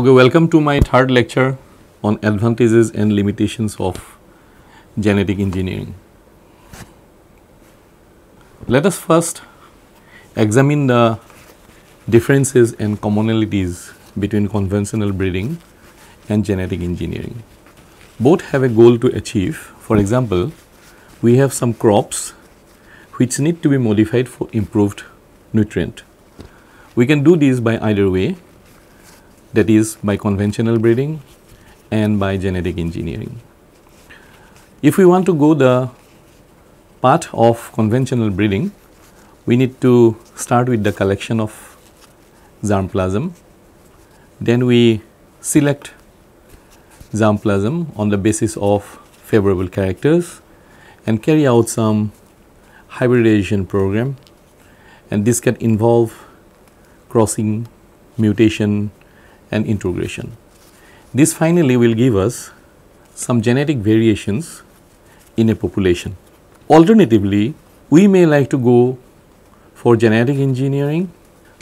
Okay, welcome to my third lecture on advantages and limitations of genetic engineering. Let us first examine the differences and commonalities between conventional breeding and genetic engineering. Both have a goal to achieve. For example, we have some crops which need to be modified for improved nutrient. We can do this by either way that is by conventional breeding and by genetic engineering. If we want to go the path of conventional breeding, we need to start with the collection of germplasm. Then we select germplasm on the basis of favorable characters and carry out some hybridization program and this can involve crossing, mutation and integration. This finally will give us some genetic variations in a population. Alternatively, we may like to go for genetic engineering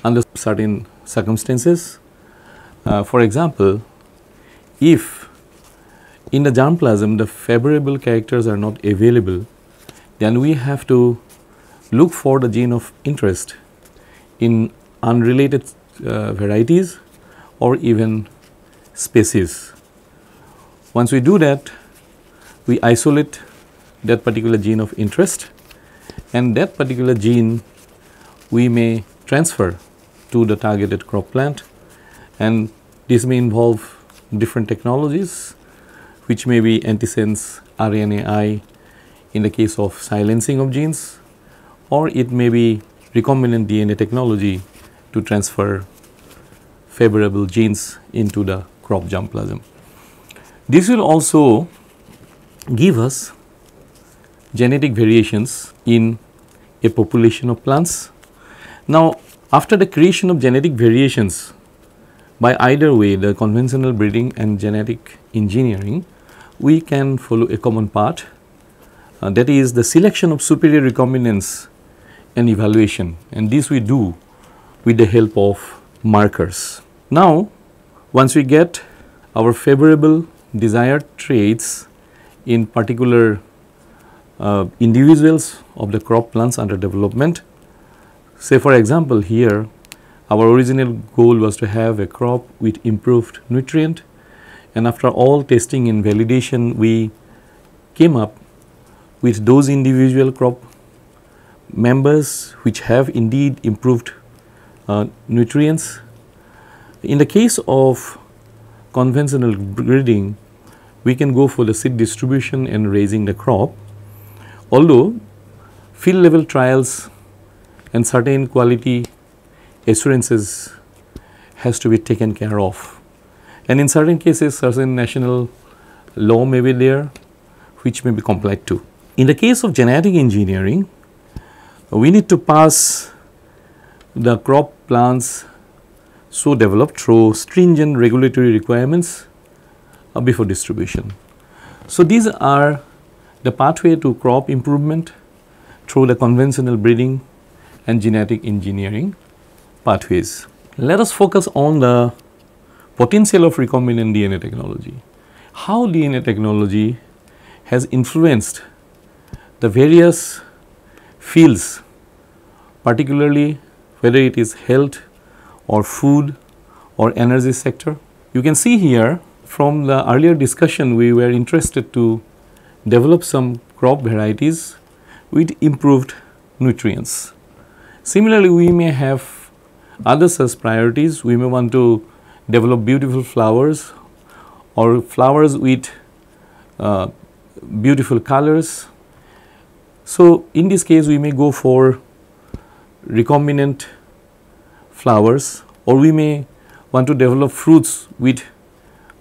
under certain circumstances. Uh, for example, if in the germplasm the favorable characters are not available, then we have to look for the gene of interest in unrelated uh, varieties or even species. Once we do that, we isolate that particular gene of interest and that particular gene we may transfer to the targeted crop plant and this may involve different technologies which may be antisense RNAi in the case of silencing of genes or it may be recombinant DNA technology to transfer favorable genes into the crop germplasm. This will also give us genetic variations in a population of plants. Now, after the creation of genetic variations by either way the conventional breeding and genetic engineering, we can follow a common path uh, that is the selection of superior recombinants and evaluation and this we do with the help of markers. Now, once we get our favorable desired traits in particular uh, individuals of the crop plants under development, say for example here our original goal was to have a crop with improved nutrient and after all testing and validation we came up with those individual crop members which have indeed improved uh, nutrients in the case of conventional breeding, we can go for the seed distribution and raising the crop. Although field level trials and certain quality assurances has to be taken care of. And in certain cases, certain national law may be there which may be complied to. In the case of genetic engineering, we need to pass the crop plants so developed through stringent regulatory requirements uh, before distribution. So, these are the pathway to crop improvement through the conventional breeding and genetic engineering pathways. Let us focus on the potential of recombinant DNA technology. How DNA technology has influenced the various fields, particularly whether it is health or food or energy sector. You can see here from the earlier discussion we were interested to develop some crop varieties with improved nutrients. Similarly, we may have other such priorities. We may want to develop beautiful flowers or flowers with uh, beautiful colors. So, in this case we may go for recombinant flowers or we may want to develop fruits with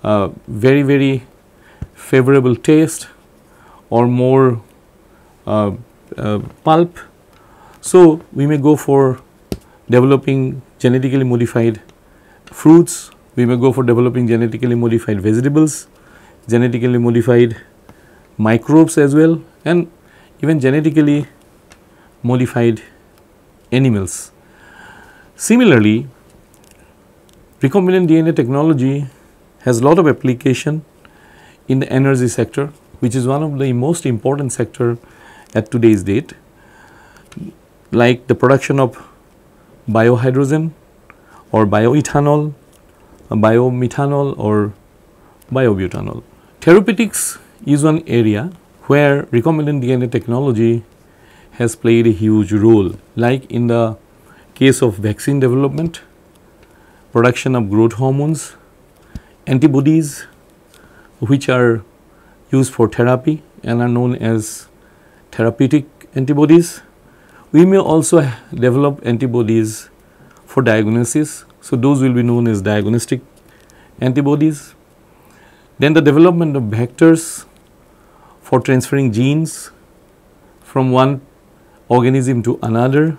uh, very very favorable taste or more uh, uh, pulp. So, we may go for developing genetically modified fruits, we may go for developing genetically modified vegetables, genetically modified microbes as well and even genetically modified animals. Similarly, recombinant DNA technology has a lot of application in the energy sector which is one of the most important sector at today's date like the production of biohydrogen or bioethanol, biomethanol or biobutanol. Therapeutics is one area where recombinant DNA technology has played a huge role like in the case of vaccine development, production of growth hormones, antibodies which are used for therapy and are known as therapeutic antibodies. We may also develop antibodies for diagnosis. So, those will be known as diagnostic antibodies. Then the development of vectors for transferring genes from one organism to another.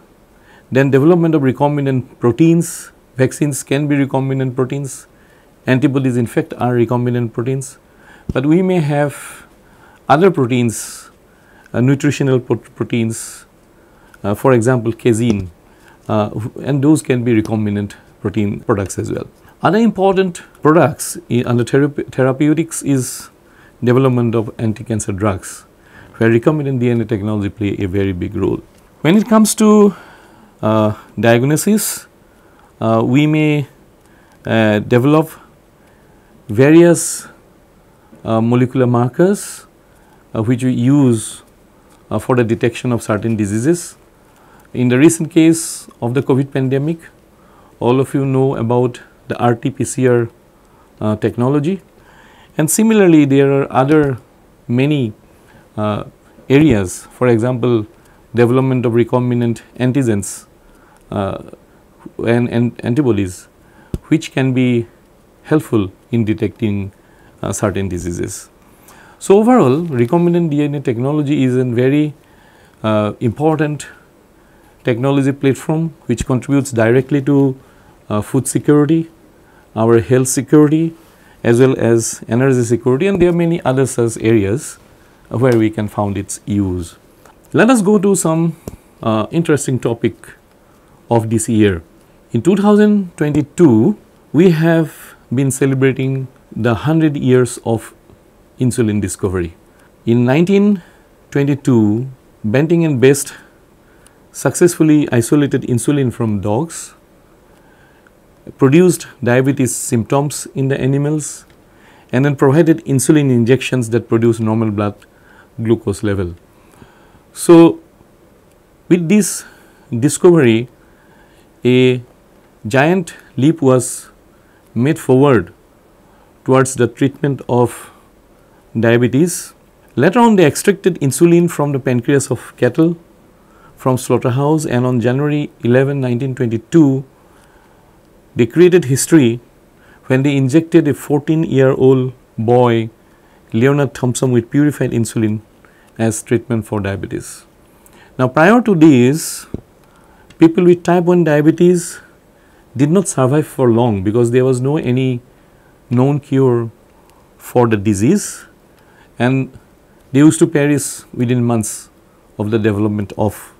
Then development of recombinant proteins, vaccines can be recombinant proteins, antibodies in fact are recombinant proteins, but we may have other proteins, uh, nutritional proteins, uh, for example casein uh, and those can be recombinant protein products as well. Other important products under therapeutics is development of anti-cancer drugs where recombinant DNA technology play a very big role. When it comes to diagnosis, uh, we may uh, develop various uh, molecular markers uh, which we use uh, for the detection of certain diseases. In the recent case of the COVID pandemic, all of you know about the RT-PCR uh, technology. And similarly there are other many uh, areas. For example development of recombinant antigens. uh, and, and, antibodies which can be helpful in detecting uh, certain diseases. So, overall recombinant DNA technology is a very uh, important technology platform which contributes directly to uh, food security, our health security as well as energy security and there are many other such areas where we can found its use. Let us go to some uh, interesting topic of this year. In 2022, we have been celebrating the 100 years of insulin discovery. In 1922, Banting and Best successfully isolated insulin from dogs produced diabetes symptoms in the animals and then provided insulin injections that produce normal blood glucose level. So, with this discovery a giant leap was made forward towards the treatment of diabetes. Later on they extracted insulin from the pancreas of cattle from slaughterhouse and on January 11, 1922 they created history when they injected a 14 year old boy Leonard Thompson with purified insulin as treatment for diabetes. Now prior to this people with type 1 diabetes did not survive for long because there was no any known cure for the disease and they used to perish within months of the development of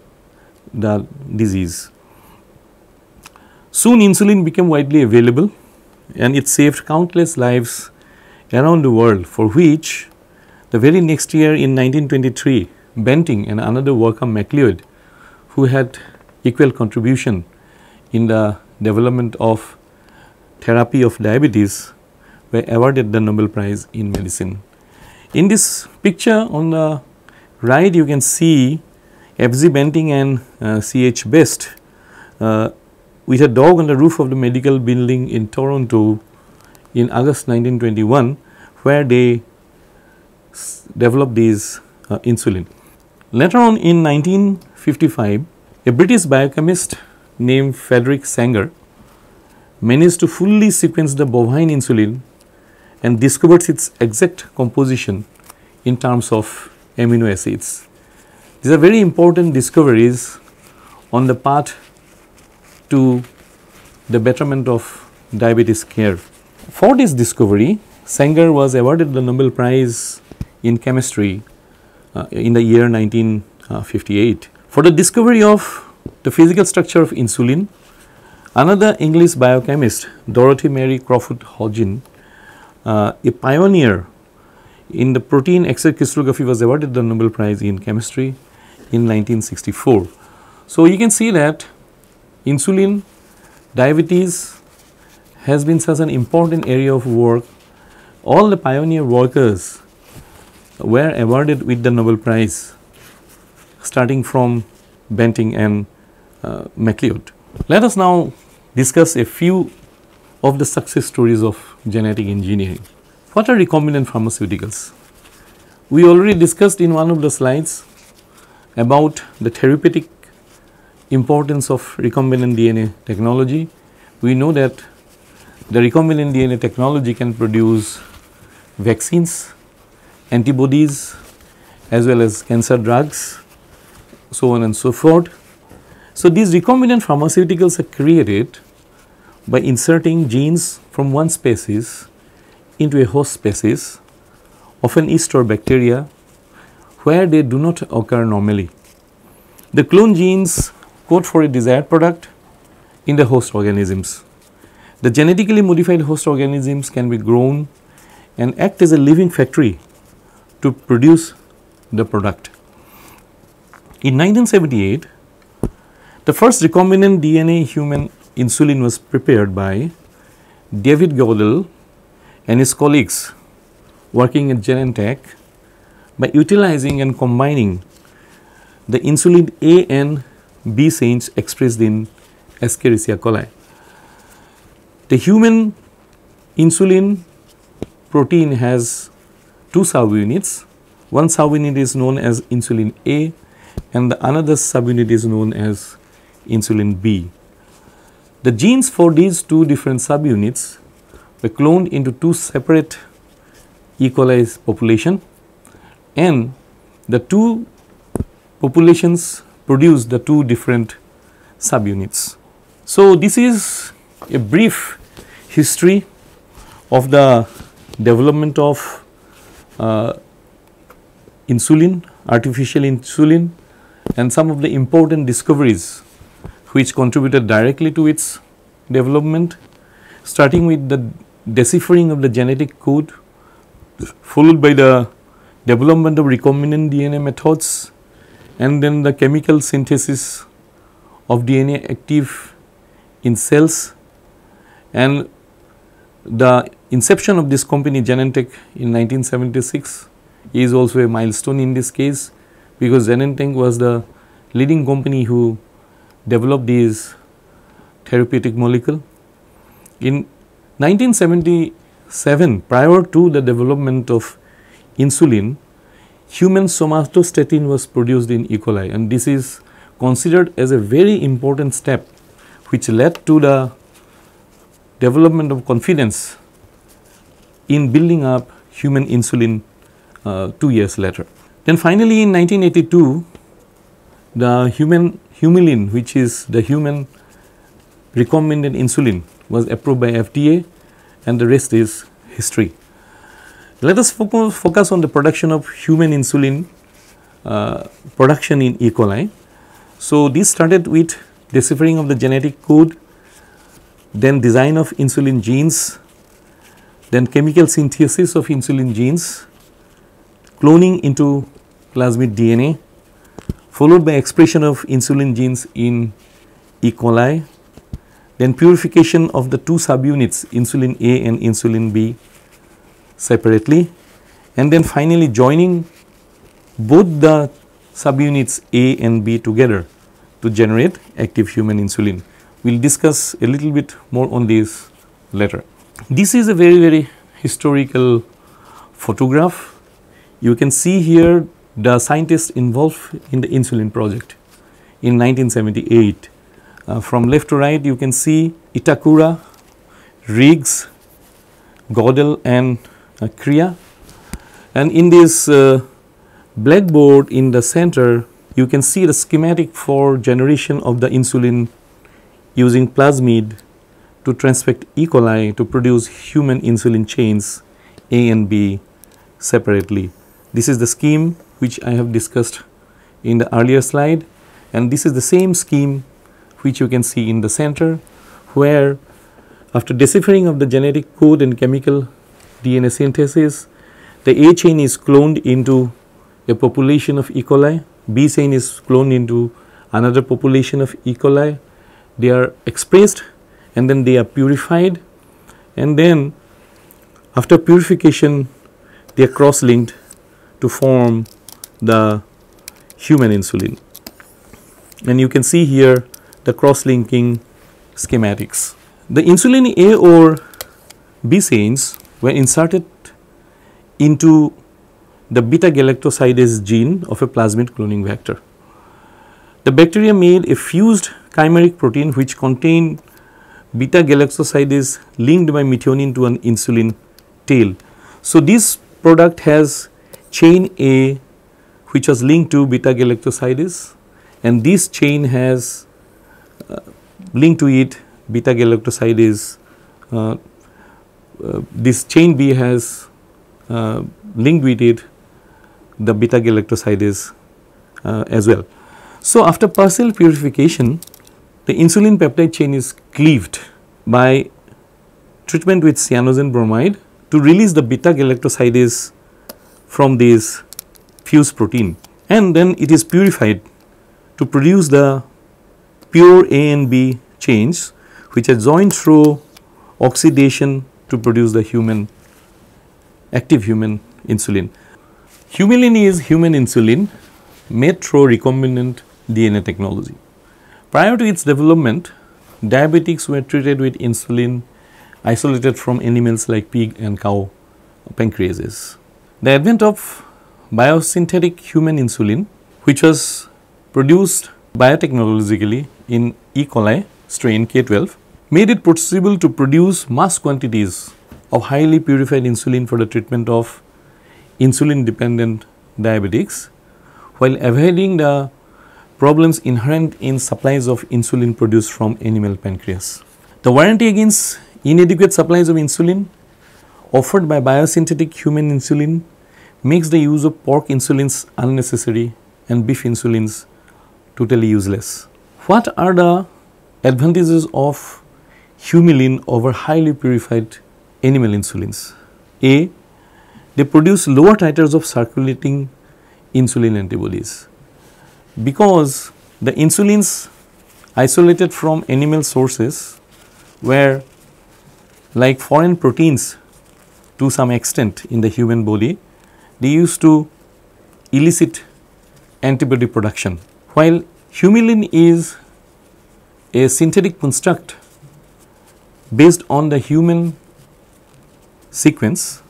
the disease. Soon insulin became widely available and it saved countless lives around the world for which the very next year in 1923 Banting and another worker MacLeod who had equal contribution in the development of therapy of diabetes were awarded the Nobel Prize in medicine. In this picture on the right you can see F.G. Banting and uh, C.H. Best uh, with a dog on the roof of the medical building in Toronto in August 1921 where they developed these uh, insulin. Later on in 1955 a British biochemist named Frederick Sanger managed to fully sequence the bovine insulin and discovers its exact composition in terms of amino acids. These are very important discoveries on the path to the betterment of diabetes care. For this discovery, Sanger was awarded the Nobel Prize in chemistry uh, in the year 1958 for the discovery of the physical structure of insulin Another English biochemist, Dorothy Mary Crawford Hodgin, uh, a pioneer in the protein X-ray crystallography was awarded the Nobel Prize in chemistry in 1964. So, you can see that insulin, diabetes has been such an important area of work. All the pioneer workers were awarded with the Nobel Prize starting from Benting and uh, MacLeod. Let us now discuss a few of the success stories of genetic engineering. What are recombinant pharmaceuticals? We already discussed in one of the slides about the therapeutic importance of recombinant DNA technology. We know that the recombinant DNA technology can produce vaccines, antibodies as well as cancer drugs, so on and so forth. So, these recombinant pharmaceuticals are created by inserting genes from one species into a host species, often yeast or bacteria, where they do not occur normally. The clone genes code for a desired product in the host organisms. The genetically modified host organisms can be grown and act as a living factory to produce the product. In 1978, the first recombinant DNA human insulin was prepared by David Godel and his colleagues working at Genentech by utilizing and combining the insulin A and B chains expressed in Escherichia coli. The human insulin protein has two subunits. One subunit is known as insulin A and the another subunit is known as insulin B. The genes for these two different subunits were cloned into two separate E. coli population and the two populations produce the two different subunits. So, this is a brief history of the development of uh, insulin, artificial insulin and some of the important discoveries which contributed directly to its development starting with the deciphering of the genetic code followed by the development of recombinant DNA methods and then the chemical synthesis of DNA active in cells and the inception of this company Genentech in 1976 is also a milestone in this case because Genentech was the leading company who developed these therapeutic molecule. In 1977 prior to the development of insulin, human somatostatin was produced in E. coli and this is considered as a very important step which led to the development of confidence in building up human insulin uh, 2 years later. Then finally in 1982 the human humulin which is the human recombinant insulin was approved by FDA and the rest is history. Let us focus, focus on the production of human insulin uh, production in E. coli. So, this started with deciphering of the genetic code, then design of insulin genes, then chemical synthesis of insulin genes, cloning into plasmid DNA, followed by expression of insulin genes in E. coli, then purification of the two subunits insulin A and insulin B separately and then finally joining both the subunits A and B together to generate active human insulin. We will discuss a little bit more on this later. This is a very very historical photograph. You can see here the scientists involved in the insulin project in 1978. Uh, from left to right you can see Itakura, Riggs, Godel and uh, Crea and in this uh, blackboard in the center you can see the schematic for generation of the insulin using plasmid to transfect E. coli to produce human insulin chains A and B separately. This is the scheme which I have discussed in the earlier slide and this is the same scheme which you can see in the center where after deciphering of the genetic code and chemical DNA synthesis, the A chain is cloned into a population of E. coli, B chain is cloned into another population of E. coli, they are expressed and then they are purified and then after purification they are cross linked to form the human insulin. And you can see here the cross linking schematics. The insulin A or B chains were inserted into the beta galactosidase gene of a plasmid cloning vector. The bacteria made a fused chimeric protein which contained beta galactosidase linked by methionine to an insulin tail. So, this product has chain A which was linked to beta galactosidase and this chain has uh, linked to it beta galactosidase uh, uh, this chain B has uh, linked with it the beta galactosidase uh, as well. So, after partial purification the insulin peptide chain is cleaved by treatment with cyanogen bromide to release the beta galactosidase from this fused protein and then it is purified to produce the pure A and B chains which are joined through oxidation to produce the human active human insulin. Humulin is human insulin made through recombinant DNA technology. Prior to its development, diabetics were treated with insulin isolated from animals like pig and cow pancreases. The advent of biosynthetic human insulin, which was produced biotechnologically in E. coli strain K12, made it possible to produce mass quantities of highly purified insulin for the treatment of insulin dependent diabetics while avoiding the problems inherent in supplies of insulin produced from animal pancreas. The warranty against inadequate supplies of insulin offered by biosynthetic human insulin makes the use of pork insulins unnecessary and beef insulins totally useless. What are the advantages of humulin over highly purified animal insulins? A. They produce lower titers of circulating insulin antibodies because the insulins isolated from animal sources were like foreign proteins to some extent in the human body, they used to elicit antibody production. While humulin is a synthetic construct based on the human sequence,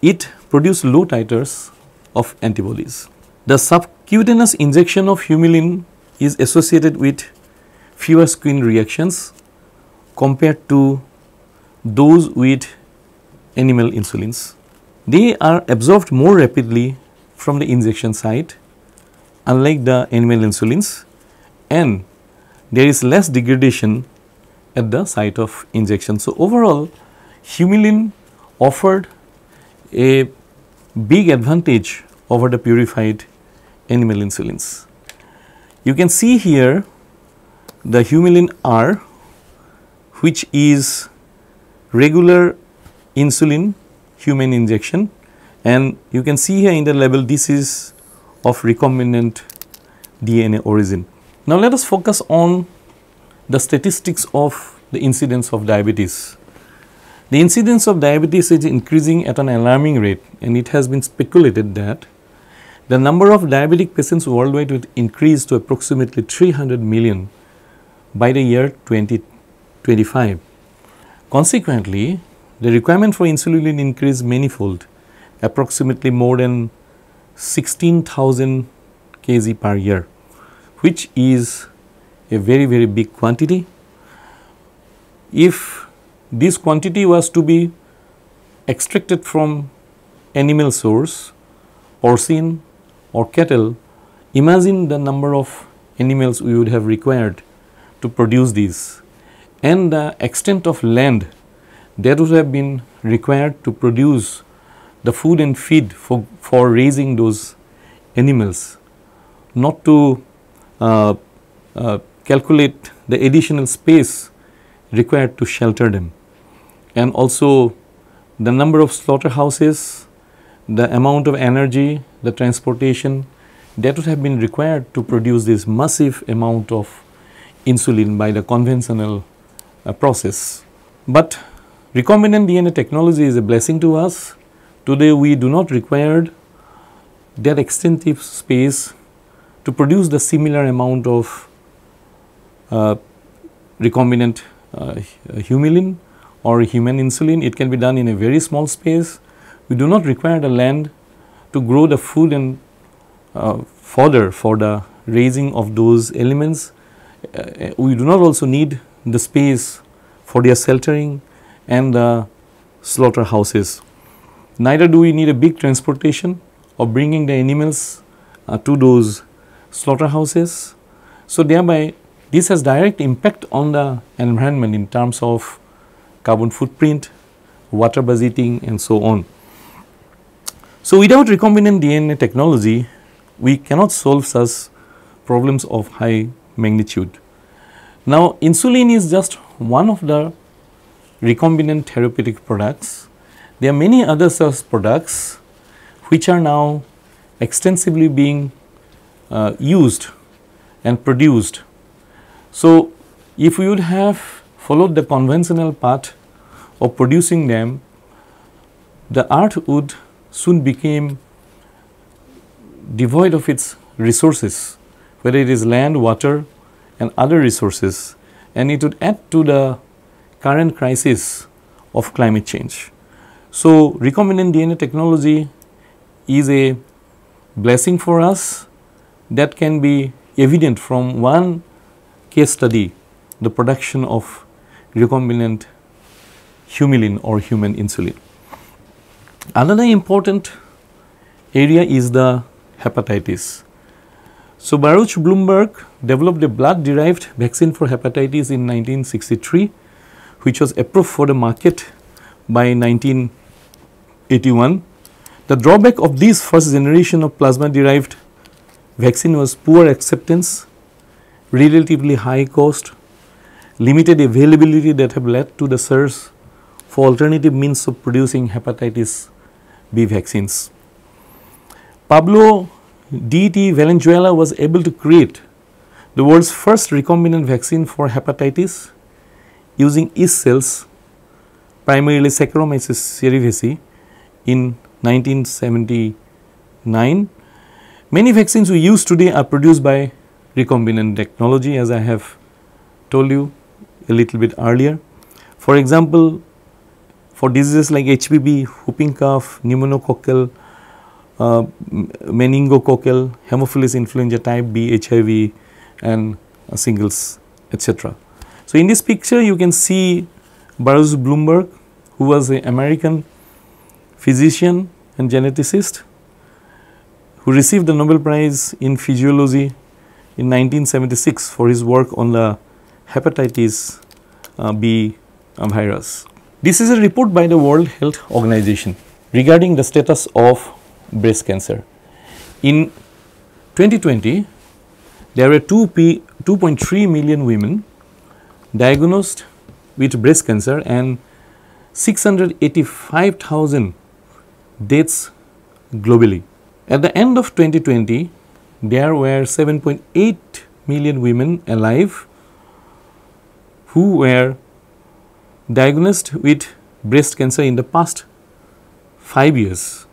it produces low titers of antibodies. The subcutaneous injection of humulin is associated with fewer skin reactions compared to those with animal insulins. They are absorbed more rapidly from the injection site unlike the animal insulins and there is less degradation at the site of injection. So, overall humulin offered a big advantage over the purified animal insulins. You can see here the humulin R which is regular insulin human injection and you can see here in the label this is of recombinant DNA origin. Now, let us focus on the statistics of the incidence of diabetes. The incidence of diabetes is increasing at an alarming rate and it has been speculated that the number of diabetic patients worldwide will increase to approximately 300 million by the year 2025. Consequently, the requirement for insulin increased manifold, approximately more than 16,000 kg per year, which is a very, very big quantity. If this quantity was to be extracted from animal source, porcine or cattle, imagine the number of animals we would have required to produce these and the extent of land that would have been required to produce the food and feed for, for raising those animals, not to uh, uh, calculate the additional space required to shelter them and also the number of slaughterhouses, the amount of energy, the transportation that would have been required to produce this massive amount of insulin by the conventional uh, process. But recombinant DNA technology is a blessing to us. Today we do not require that extensive space to produce the similar amount of uh, recombinant uh, humulin or human insulin. It can be done in a very small space. We do not require the land to grow the food and uh, fodder for the raising of those elements. Uh, we do not also need the space for their sheltering and the slaughterhouses. Neither do we need a big transportation of bringing the animals uh, to those slaughterhouses. So, thereby this has direct impact on the environment in terms of carbon footprint, water budgeting and so on. So, without recombinant DNA technology, we cannot solve such problems of high magnitude. Now, insulin is just one of the recombinant therapeutic products. There are many other such products which are now extensively being uh, used and produced. So, if we would have followed the conventional path of producing them, the earth would soon become devoid of its resources, whether it is land, water and other resources and it would add to the current crisis of climate change. So, recombinant DNA technology is a blessing for us that can be evident from one case study the production of recombinant humulin or human insulin. Another important area is the hepatitis. So, Baruch Blumberg developed a blood derived vaccine for hepatitis in 1963 which was approved for the market by 1981. The drawback of this first generation of plasma derived vaccine was poor acceptance, relatively high cost, limited availability that have led to the search for alternative means of producing hepatitis B vaccines. Pablo D.T. Valenzuela was able to create the world's first recombinant vaccine for hepatitis using yeast cells primarily Saccharomyces cerevisiae in 1979 Many vaccines we use today are produced by recombinant technology as I have told you a little bit earlier. For example, for diseases like HPV, whooping cough, pneumococcal, uh, meningococcal, Haemophilus influenza type B, HIV and uh, singles etc. So, in this picture you can see Baruch Blumberg who was an American physician and geneticist who received the Nobel Prize in Physiology in 1976 for his work on the hepatitis uh, B uh, virus. This is a report by the World Health Organization regarding the status of breast cancer. In 2020, there were 2.3 million women diagnosed with breast cancer and 685,000 deaths globally. At the end of 2020, there were 7.8 million women alive who were diagnosed with breast cancer in the past 5 years,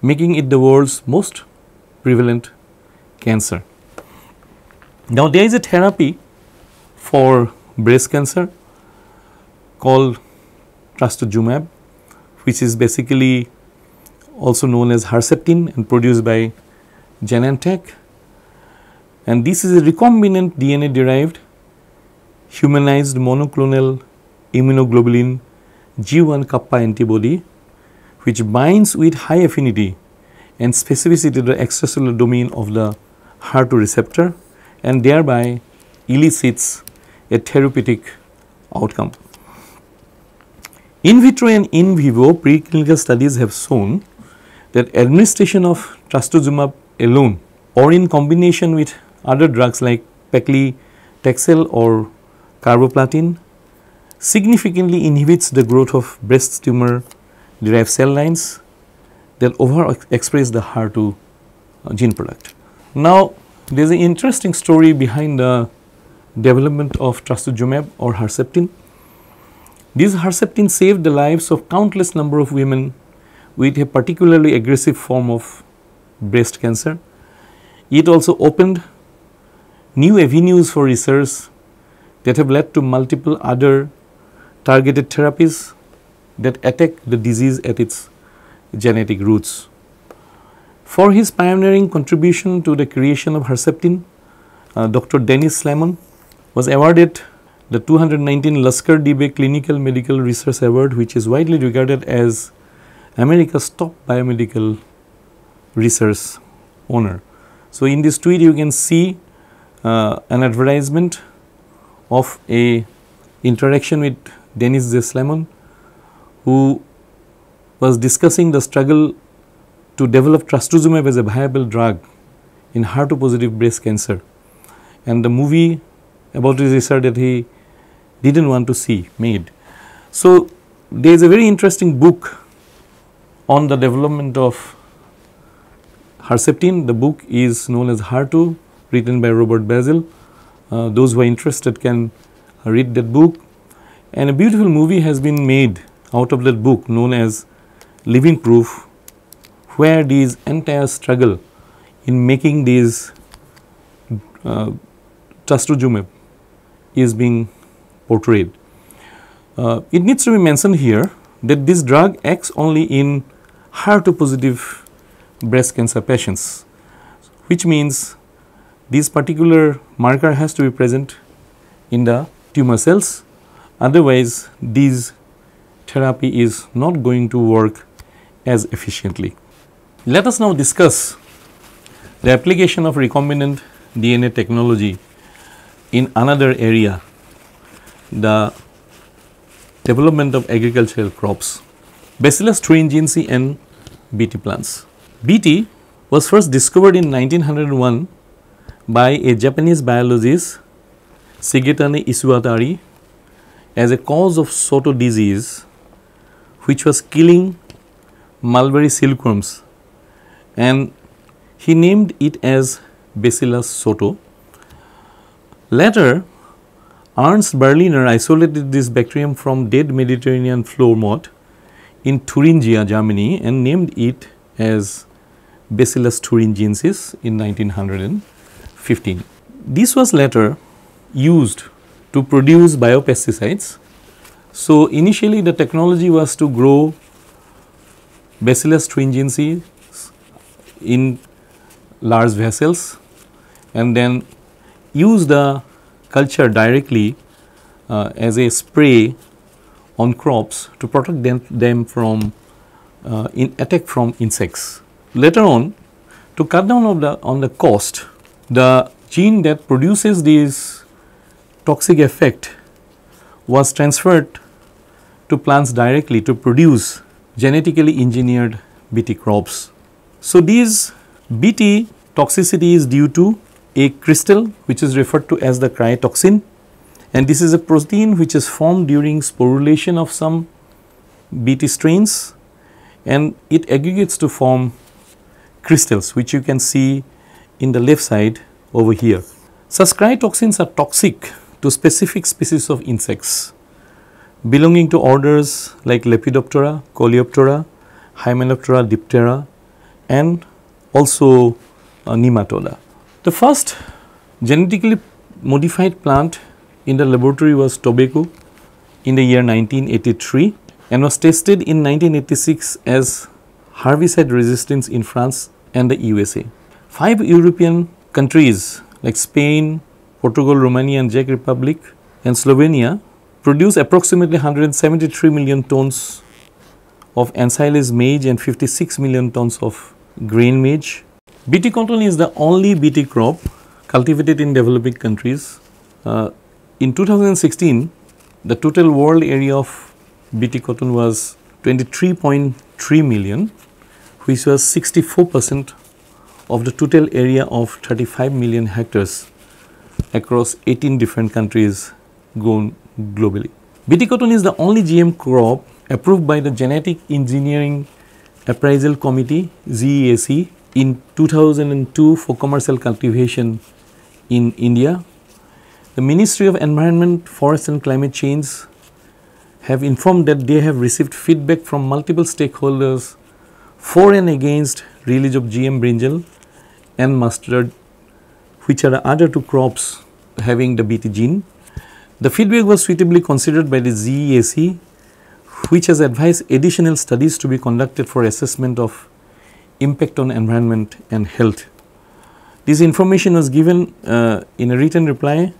making it the world's most prevalent cancer. Now, there is a therapy for breast cancer called trastuzumab, which is basically also known as Herceptin and produced by Genentech. And this is a recombinant DNA derived humanized monoclonal immunoglobulin G1 kappa antibody which binds with high affinity and specificity to the extracellular domain of the HER2 receptor and thereby elicits a therapeutic outcome. In vitro and in vivo preclinical studies have shown that administration of trastuzumab alone or in combination with other drugs like paclitaxel or carboplatin significantly inhibits the growth of breast tumor derived cell lines that overexpress the HER2 uh, gene product. Now, there is an interesting story behind the development of trastuzumab or Herceptin. This Herceptin saved the lives of countless number of women with a particularly aggressive form of breast cancer. It also opened new avenues for research that have led to multiple other targeted therapies that attack the disease at its genetic roots. For his pioneering contribution to the creation of Herceptin, uh, Dr. Dennis Slamon was awarded the 219 Laskar Dibbe Clinical Medical Research Award which is widely regarded as America's top biomedical research honor. So, in this tweet you can see uh, an advertisement of a interaction with Dennis J. Slamon who was discussing the struggle to develop trastuzumab as a viable drug in HER2 positive breast cancer and the movie about his research that he did not want to see made. So, there is a very interesting book on the development of Herceptin. The book is known as HER2 written by Robert Bazell. Uh, those who are interested can read that book and a beautiful movie has been made out of that book known as Living Proof where this entire struggle in making these uh, trastuzumab is being portrayed. Uh, it needs to be mentioned here that this drug acts only in HER2 positive breast cancer patients, which means this particular marker has to be present in the tumor cells, otherwise this therapy is not going to work as efficiently. Let us now discuss the application of recombinant DNA technology in another area, the development of agricultural crops, Bacillus thuringiensis and BT plants. BT was first discovered in 1901 by a Japanese biologist Shigetani Isuwatari as a cause of Soto disease which was killing mulberry silkworms and he named it as Bacillus soto. Later Ernst Berliner isolated this bacterium from dead Mediterranean floor moth in Thuringia, Germany and named it as Bacillus thuringiensis in 1915. This was later used to produce biopesticides. So, initially the technology was to grow Bacillus thuringiensis in large vessels and then use the culture directly uh, as a spray on crops to protect them, them from uh, attack from insects. Later on to cut down on the on the cost the gene that produces this toxic effect was transferred to plants directly to produce genetically engineered BT crops. So, these BT toxicity is due to a crystal which is referred to as the cryatoxin and this is a protein which is formed during sporulation of some BT strains and it aggregates to form crystals which you can see in the left side over here. Such cryotoxins are toxic to specific species of insects belonging to orders like Lepidoptera, Coleoptera, Hymenoptera, Diptera and also uh, Nematoda. The first genetically modified plant in the laboratory was tobacco in the year 1983 and was tested in 1986 as herbicide resistance in France and the USA. Five European countries like Spain, Portugal, Romania and Czech Republic and Slovenia produce approximately 173 million tons of ancellase maize and 56 million tons of grain maize. BT cotton is the only BT crop cultivated in developing countries. Uh, in 2016, the total world area of BT cotton was 23.3 million, which was 64 percent of the total area of 35 million hectares across 18 different countries grown globally. BT cotton is the only GM crop approved by the Genetic Engineering Appraisal Committee GEAC in 2002 for commercial cultivation in India. The Ministry of Environment, Forest and Climate Change have informed that they have received feedback from multiple stakeholders for and against release of GM brinjal and mustard which are the other two crops having the BT gene. The feedback was suitably considered by the GEAC which has advised additional studies to be conducted for assessment of impact on environment and health. This information was given uh, in a written reply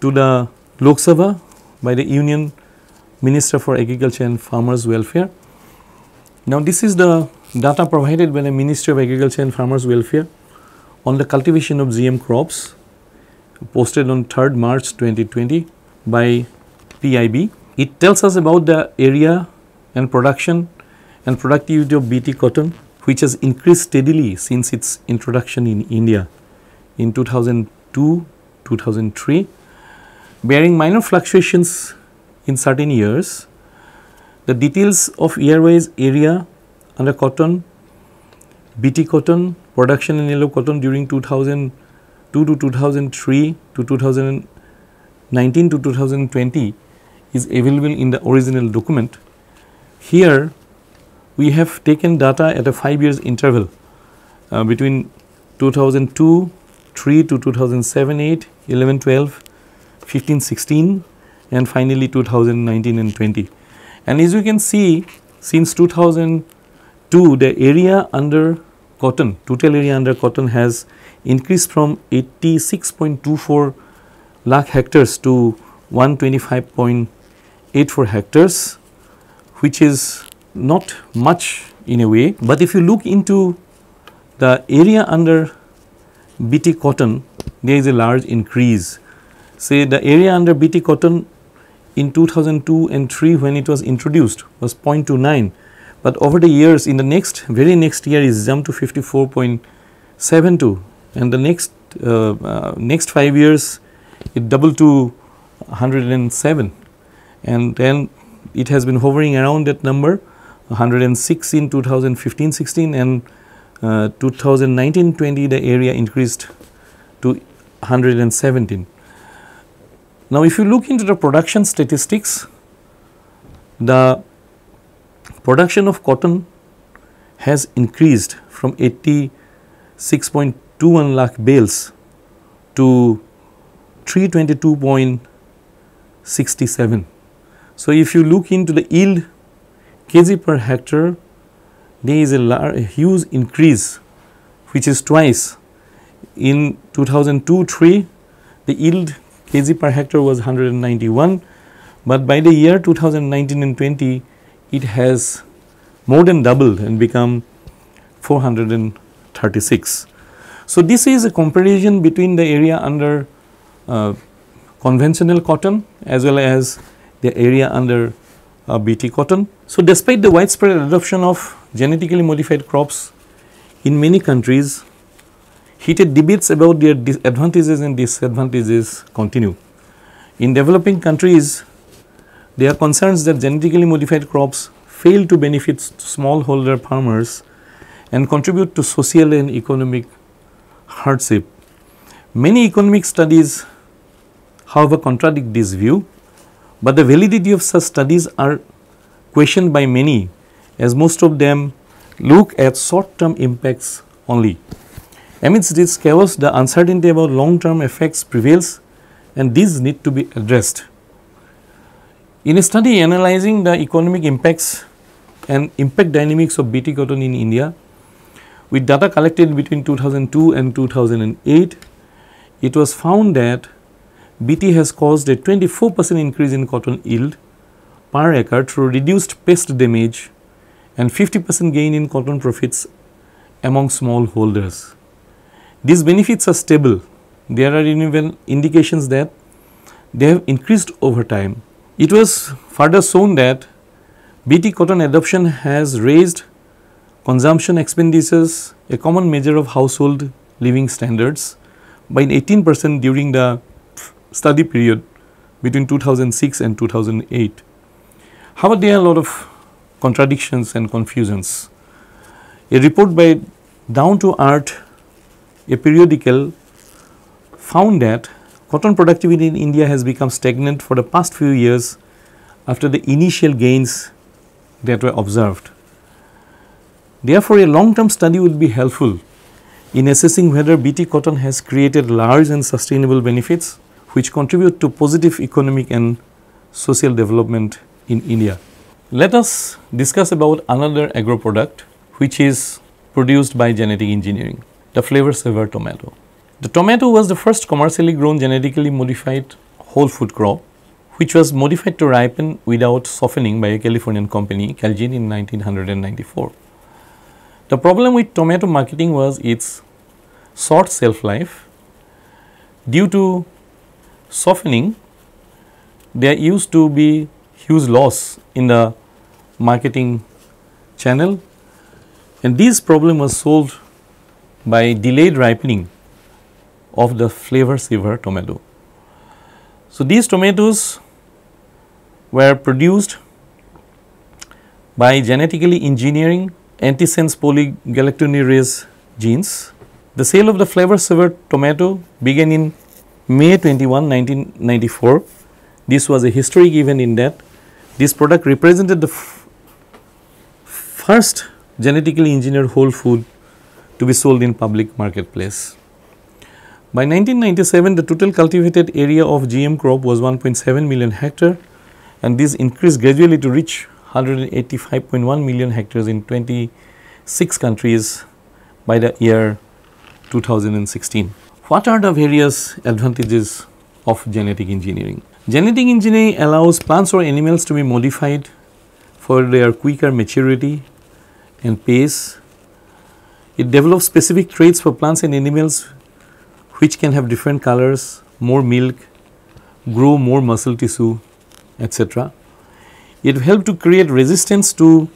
to the Lok Sabha by the Union Minister for Agriculture and Farmers Welfare. Now, this is the data provided by the Ministry of Agriculture and Farmers Welfare on the cultivation of GM crops posted on 3rd March 2020 by PIB. It tells us about the area and production and productivity of BT cotton which has increased steadily since its introduction in India in 2002, 2003, bearing minor fluctuations in certain years. The details of year-wise area under cotton, BT cotton, production in yellow cotton during 2002 to 2003 to 2019 to 2020 is available in the original document. Here we have taken data at a 5 years interval uh, between 2002 3 to 2007 8 11 12 15 16 and finally 2019 and 20. And as you can see since 2002 the area under cotton total area under cotton has increased from 86.24 lakh hectares to 125.84 hectares which is not much in a way, but if you look into the area under BT cotton there is a large increase. Say the area under BT cotton in 2002 and 3 when it was introduced was 0.29 but over the years in the next very next year is jumped to 54.72 and the next uh, uh, next 5 years it doubled to 107 and then it has been hovering around that number 106 in 2015 16 and uh, 2019 20 the area increased to 117 now, if you look into the production statistics, the production of cotton has increased from 86.21 lakh bales to 322.67. So, if you look into the yield kg per hectare, there is a, a huge increase which is twice. In 2002-3, the yield kg per hectare was 191, but by the year 2019 and 20 it has more than doubled and become 436. So, this is a comparison between the area under uh, conventional cotton as well as the area under uh, BT cotton. So, despite the widespread adoption of genetically modified crops in many countries, heated debates about their advantages and disadvantages continue. In developing countries, there are concerns that genetically modified crops fail to benefit smallholder farmers and contribute to social and economic hardship. Many economic studies however contradict this view, but the validity of such studies are questioned by many as most of them look at short term impacts only. Amidst this chaos, the uncertainty about long term effects prevails and these need to be addressed. In a study analyzing the economic impacts and impact dynamics of BT cotton in India, with data collected between 2002 and 2008, it was found that BT has caused a 24 percent increase in cotton yield per acre through reduced pest damage and 50 percent gain in cotton profits among small holders. These benefits are stable. There are even indications that they have increased over time. It was further shown that BT cotton adoption has raised consumption expenditures, a common measure of household living standards by 18 percent during the study period between 2006 and 2008. However, there are a lot of contradictions and confusions. A report by Down to Earth, a periodical, found that cotton productivity in India has become stagnant for the past few years after the initial gains that were observed. Therefore, a long term study will be helpful in assessing whether BT cotton has created large and sustainable benefits which contribute to positive economic and social development in India. Let us discuss about another agro product which is produced by genetic engineering, the Flavr Savr tomato. The tomato was the first commercially grown genetically modified whole food crop which was modified to ripen without softening by a Californian company, Calgene in 1994. The problem with tomato marketing was its short shelf life. Due to softening, there used to be huge loss in the marketing channel and this problem was solved by delayed ripening of the Flavr Savr tomato. So, these tomatoes were produced by genetically engineering antisense polygalacturonase genes. The sale of the Flavr Savr tomato began in May 21, 1994. This was a historic event in that this product represented the first genetically engineered whole food to be sold in public marketplace. By 1997, the total cultivated area of GM crop was 1.7 million hectare and this increased gradually to reach 185.1 million hectares in 26 countries by the year 2016. What are the various advantages of genetic engineering? Genetic engineering allows plants or animals to be modified for their quicker maturity and pace. It develops specific traits for plants and animals which can have different colors, more milk, grow more muscle tissue, etc. It will help to create resistance to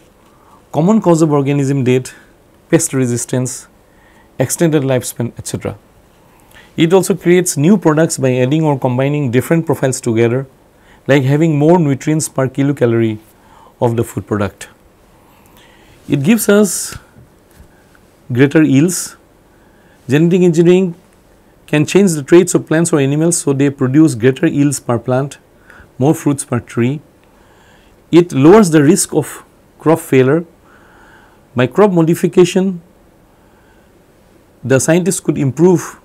common cause of organism death, pest resistance, extended lifespan etc. It also creates new products by adding or combining different profiles together like having more nutrients per kilocalorie of the food product. It gives us greater yields. Genetic engineering can change the traits of plants or animals so they produce greater yields per plant, more fruits per tree it lowers the risk of crop failure. By crop modification, the scientists could improve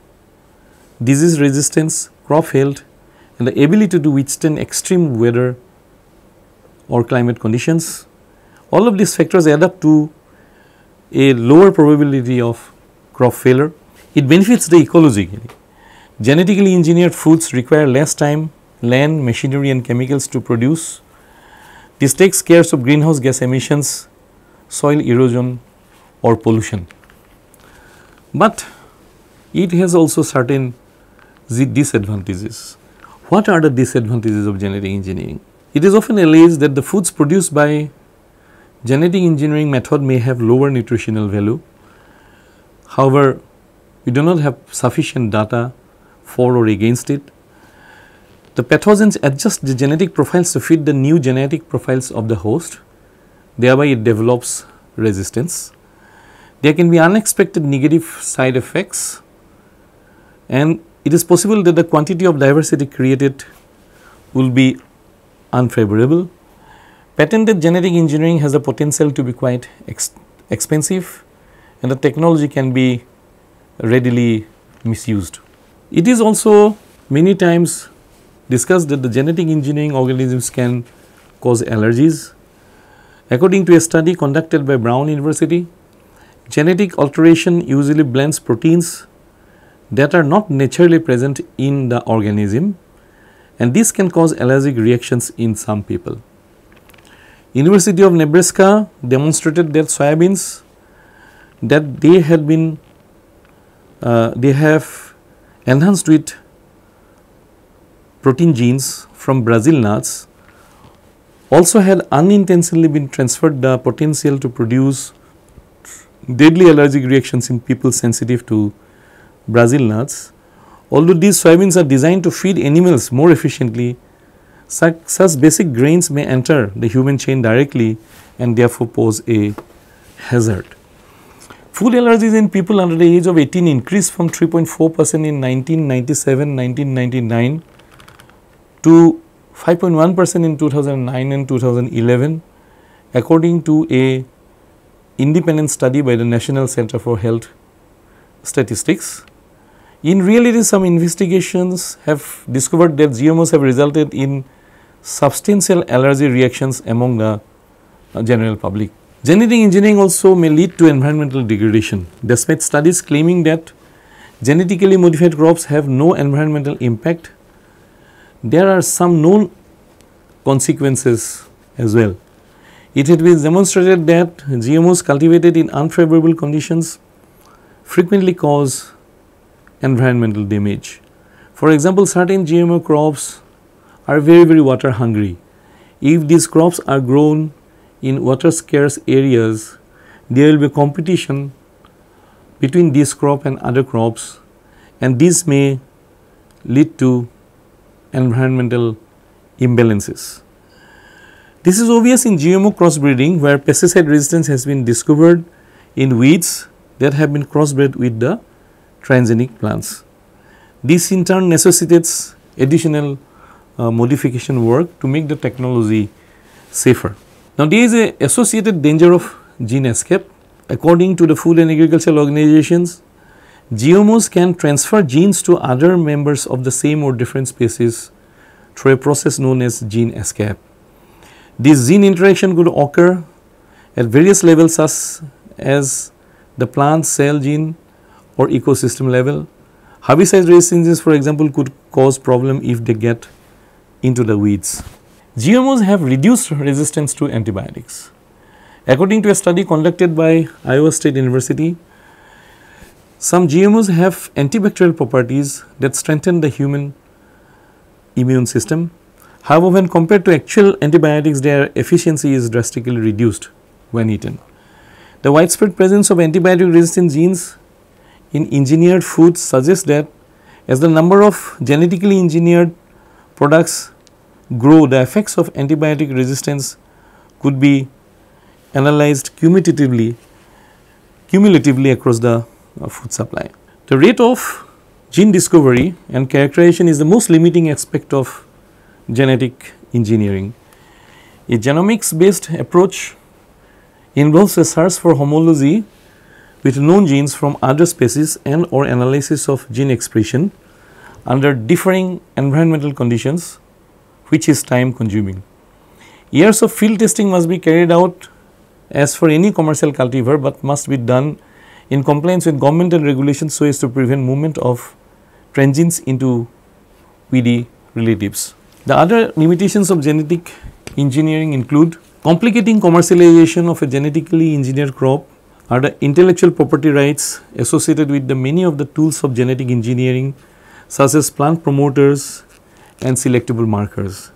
disease resistance, crop health and the ability to withstand extreme weather or climate conditions. All of these factors add up to a lower probability of crop failure. It benefits the ecology. Genetically engineered foods require less time, land, machinery and chemicals to produce this takes care of greenhouse gas emissions, soil erosion or pollution. But it has also certain disadvantages. What are the disadvantages of genetic engineering? It is often alleged that the foods produced by genetic engineering method may have lower nutritional value. However, we do not have sufficient data for or against it the pathogens adjust the genetic profiles to fit the new genetic profiles of the host, thereby it develops resistance. There can be unexpected negative side effects and it is possible that the quantity of diversity created will be unfavorable. Patented genetic engineering has the potential to be quite ex expensive and the technology can be readily misused. It is also many times discussed that the genetic engineering organisms can cause allergies. According to a study conducted by Brown University, genetic alteration usually blends proteins that are not naturally present in the organism and this can cause allergic reactions in some people. University of Nebraska demonstrated that soybeans that they had been uh, they have enhanced with protein genes from Brazil nuts also had unintentionally been transferred the potential to produce deadly allergic reactions in people sensitive to Brazil nuts. Although these soybeans are designed to feed animals more efficiently, Such, such basic grains may enter the human chain directly and therefore pose a hazard. Food allergies in people under the age of 18 increased from 3.4 percent in 1997 1999 to 5.1 percent in 2009 and 2011 according to a independent study by the National Center for Health Statistics. In reality, some investigations have discovered that GMOs have resulted in substantial allergy reactions among the uh, general public. Genetic engineering also may lead to environmental degradation despite studies claiming that genetically modified crops have no environmental impact. There are some known consequences as well. It has been demonstrated that GMOs cultivated in unfavorable conditions frequently cause environmental damage. For example, certain GMO crops are very very water hungry. If these crops are grown in water scarce areas, there will be competition between this crop and other crops and this may lead to environmental imbalances. This is obvious in GMO crossbreeding where pesticide resistance has been discovered in weeds that have been crossbred with the transgenic plants. This in turn necessitates additional uh, modification work to make the technology safer. Now, there is a associated danger of gene escape. According to the Food and Agricultural Organizations, GMOs can transfer genes to other members of the same or different species through a process known as gene escape. This gene interaction could occur at various levels such as the plant cell gene or ecosystem level. Herbicide resistances for example could cause problem if they get into the weeds. GMOs have reduced resistance to antibiotics. According to a study conducted by Iowa State University, some GMOs have antibacterial properties that strengthen the human immune system. However, when compared to actual antibiotics, their efficiency is drastically reduced when eaten. The widespread presence of antibiotic resistant genes in engineered foods suggests that as the number of genetically engineered products grow, the effects of antibiotic resistance could be analyzed cumulatively, cumulatively across the uh, food supply. The rate of gene discovery and characterization is the most limiting aspect of genetic engineering. A genomics based approach involves a search for homology with known genes from other species and or analysis of gene expression under differing environmental conditions which is time consuming. Years of field testing must be carried out as for any commercial cultivar, but must be done in compliance with governmental regulations so as to prevent movement of transgenes into weedy relatives. The other limitations of genetic engineering include complicating commercialization of a genetically engineered crop are the intellectual property rights associated with the many of the tools of genetic engineering such as plant promoters and selectable markers.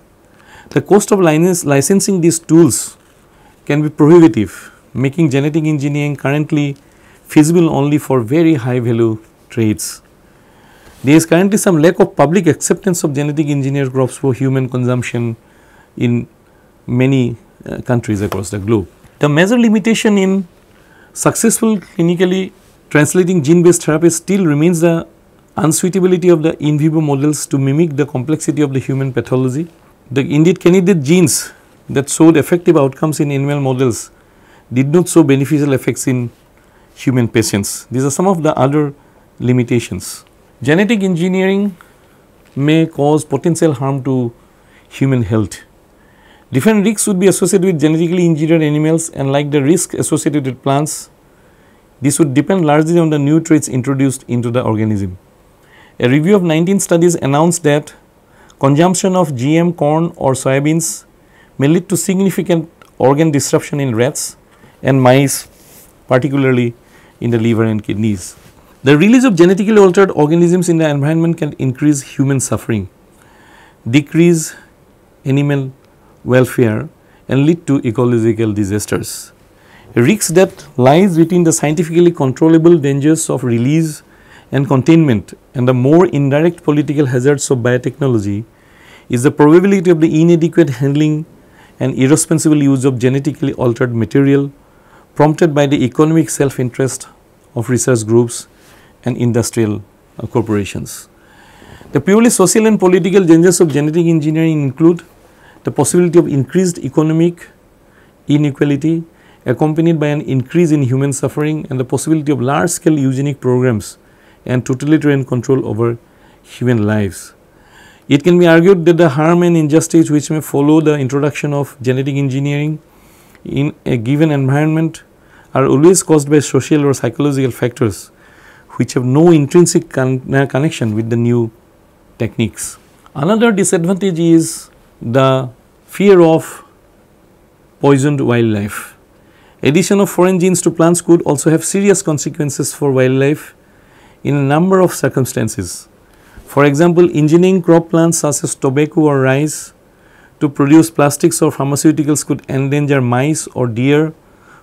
The cost of licensing these tools can be prohibitive, making genetic engineering currently feasible only for very high value traits. There is currently some lack of public acceptance of genetic engineered crops for human consumption in many uh, countries across the globe. The major limitation in successful clinically translating gene based therapy still remains the unsuitability of the in vivo models to mimic the complexity of the human pathology. The indeed candidate genes that showed effective outcomes in animal models did not show beneficial effects in human patients. These are some of the other limitations. Genetic engineering may cause potential harm to human health. Different risks would be associated with genetically engineered animals and like the risk associated with plants, this would depend largely on the new traits introduced into the organism. A review of 19 studies announced that consumption of GM corn or soybeans may lead to significant organ disruption in rats and mice, particularly in the liver and kidneys. The release of genetically altered organisms in the environment can increase human suffering, decrease animal welfare and lead to ecological disasters. A risk that lies between the scientifically controllable dangers of release and containment and the more indirect political hazards of biotechnology is the probability of the inadequate handling and irresponsible use of genetically altered material prompted by the economic self interest of research groups and industrial uh, corporations. The purely social and political dangers of genetic engineering include the possibility of increased economic inequality accompanied by an increase in human suffering and the possibility of large scale eugenic programs and totalitarian control over human lives. It can be argued that the harm and injustice which may follow the introduction of genetic engineering in a given environment are always caused by social or psychological factors which have no intrinsic con connection with the new techniques. Another disadvantage is the fear of poisoned wildlife. Addition of foreign genes to plants could also have serious consequences for wildlife in a number of circumstances. For example, engineering crop plants such as tobacco or rice to produce plastics or pharmaceuticals could endanger mice or deer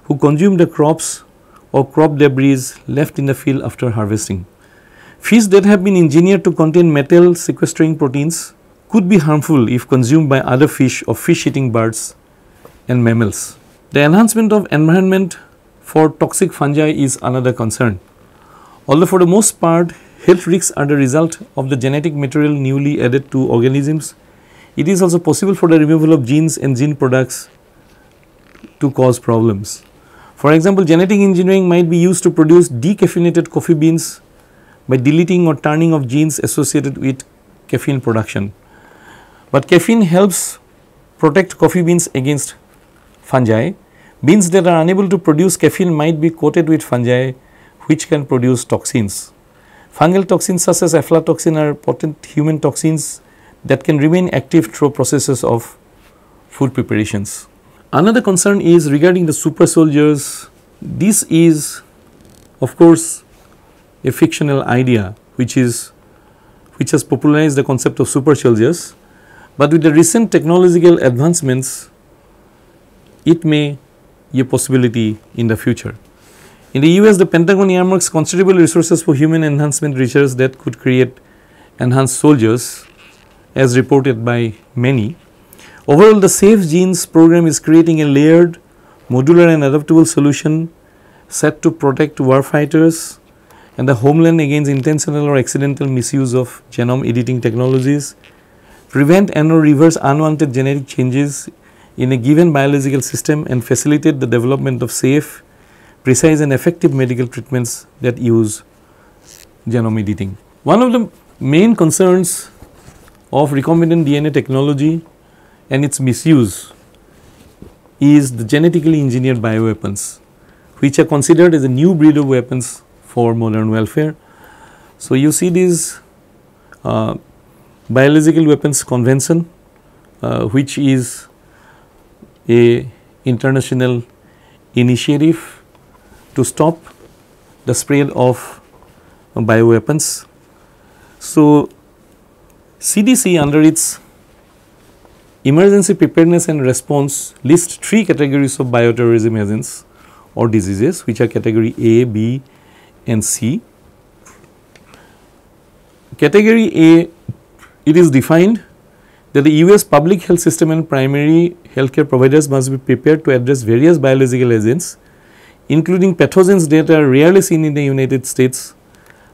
who consume the crops or crop debris left in the field after harvesting. Fish that have been engineered to contain metal sequestering proteins could be harmful if consumed by other fish or fish eating birds and mammals. The enhancement of environment for toxic fungi is another concern. Although for the most part health risks are the result of the genetic material newly added to organisms, it is also possible for the removal of genes and gene products to cause problems. For example, genetic engineering might be used to produce decaffeinated coffee beans by deleting or turning off genes associated with caffeine production. But caffeine helps protect coffee beans against fungi. Beans that are unable to produce caffeine might be coated with fungi which can produce toxins. Fungal toxins such as aflatoxin are potent human toxins that can remain active through processes of food preparations. Another concern is regarding the super soldiers. This is of course a fictional idea which is which has popularized the concept of super soldiers, but with the recent technological advancements it may be a possibility in the future. In the US the Pentagon earmarks considerable resources for human enhancement research that could create enhanced soldiers as reported by many. Overall the Safe Genes program is creating a layered, modular and adaptable solution set to protect warfighters and the homeland against intentional or accidental misuse of genome editing technologies, prevent and or reverse unwanted genetic changes in a given biological system and facilitate the development of safe, precise and effective medical treatments that use genome editing. One of the main concerns of recombinant DNA technology and its misuse is the genetically engineered bioweapons which are considered as a new breed of weapons for modern welfare. So, you see these uh, biological weapons convention uh, which is a international initiative to stop the spread of uh, bioweapons. So, CDC under its emergency preparedness and response lists three categories of bioterrorism agents or diseases which are category A, B and C. Category A, it is defined that the US public health system and primary healthcare providers must be prepared to address various biological agents including pathogens that are rarely seen in the United States.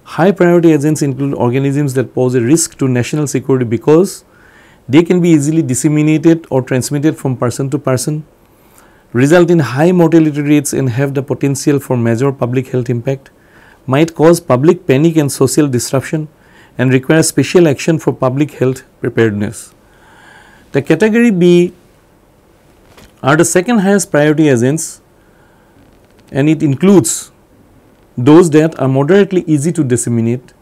High priority agents include organisms that pose a risk to national security because they can be easily disseminated or transmitted from person to person, result in high mortality rates and have the potential for major public health impact might cause public panic and social disruption and require special action for public health preparedness. The category B are the second highest priority agents and it includes those that are moderately easy to disseminate,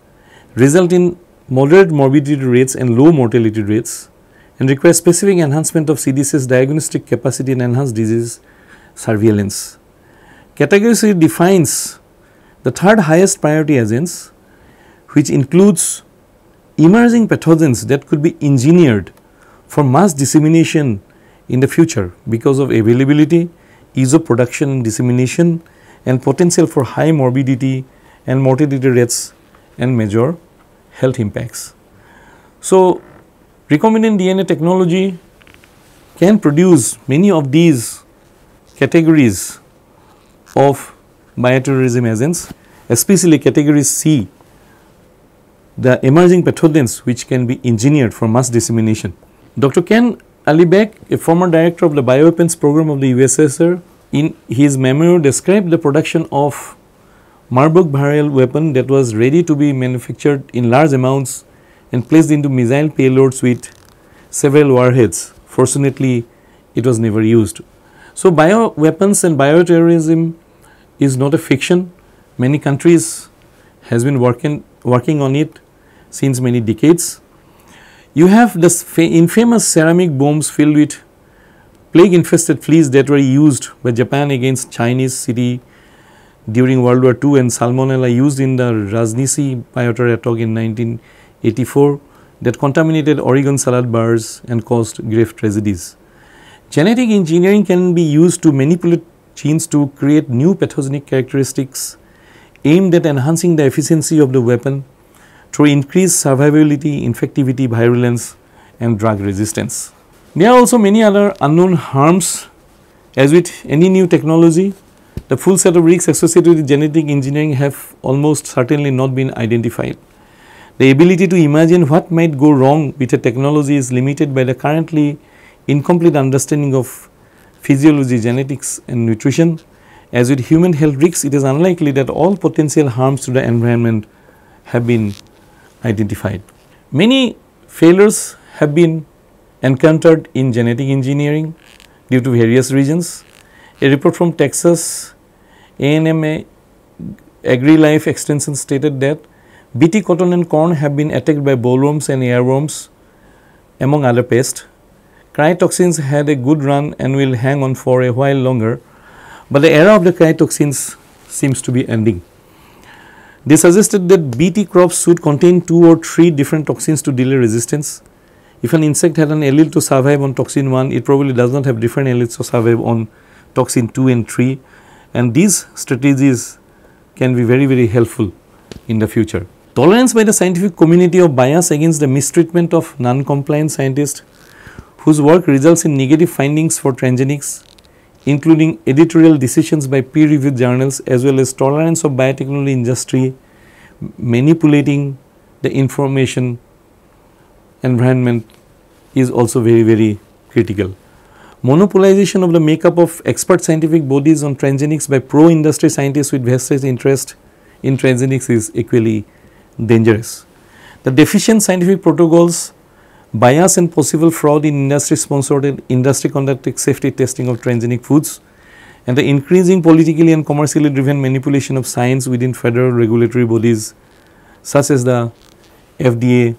result in moderate morbidity rates and low mortality rates and require specific enhancement of CDC's diagnostic capacity and enhanced disease surveillance. Category C defines the third highest priority agents which includes emerging pathogens that could be engineered for mass dissemination in the future because of availability, ease of production and dissemination and potential for high morbidity and mortality rates and major health impacts. So, Recombinant DNA technology can produce many of these categories of bioterrorism agents, especially category C, the emerging pathogens which can be engineered for mass dissemination. Dr. Ken Alibek, a former director of the bioweapons program of the USSR, in his memoir described the production of Marburg viral weapon that was ready to be manufactured in large amounts and placed into missile payloads with several warheads. Fortunately, it was never used. So, bioweapons and bioterrorism is not a fiction. Many countries has been working working on it since many decades. You have the infamous ceramic bombs filled with plague infested fleas that were used by Japan against Chinese city during World War II and salmonella used in the Rajneeshi bioterror attack in 1984 that contaminated Oregon salad bars and caused grave tragedies. Genetic engineering can be used to manipulate genes to create new pathogenic characteristics aimed at enhancing the efficiency of the weapon through increased survivability, infectivity, virulence and drug resistance. There are also many other unknown harms as with any new technology the full set of risks associated with genetic engineering have almost certainly not been identified. The ability to imagine what might go wrong with a technology is limited by the currently incomplete understanding of physiology, genetics and nutrition. As with human health risks, it is unlikely that all potential harms to the environment have been identified. Many failures have been encountered in genetic engineering due to various reasons. A report from Texas A&M AgriLife Extension stated that BT cotton and corn have been attacked by bollworms and earworms among other pests. Cryotoxins had a good run and will hang on for a while longer, but the era of the cryotoxins seems to be ending. They suggested that BT crops should contain two or three different toxins to delay resistance. If an insect had an allele to survive on toxin 1, it probably does not have different alleles to survive on toxin 2 and 3 and these strategies can be very very helpful in the future. Tolerance by the scientific community of bias against the mistreatment of non-compliant scientists whose work results in negative findings for transgenics including editorial decisions by peer reviewed journals as well as tolerance of biotechnology industry manipulating the information environment is also very very critical. Monopolization of the makeup of expert scientific bodies on transgenics by pro-industry scientists with vested interest in transgenics is equally dangerous. The deficient scientific protocols bias and possible fraud in industry sponsored industry conducted safety testing of transgenic foods and the increasing politically and commercially driven manipulation of science within federal regulatory bodies such as the FDA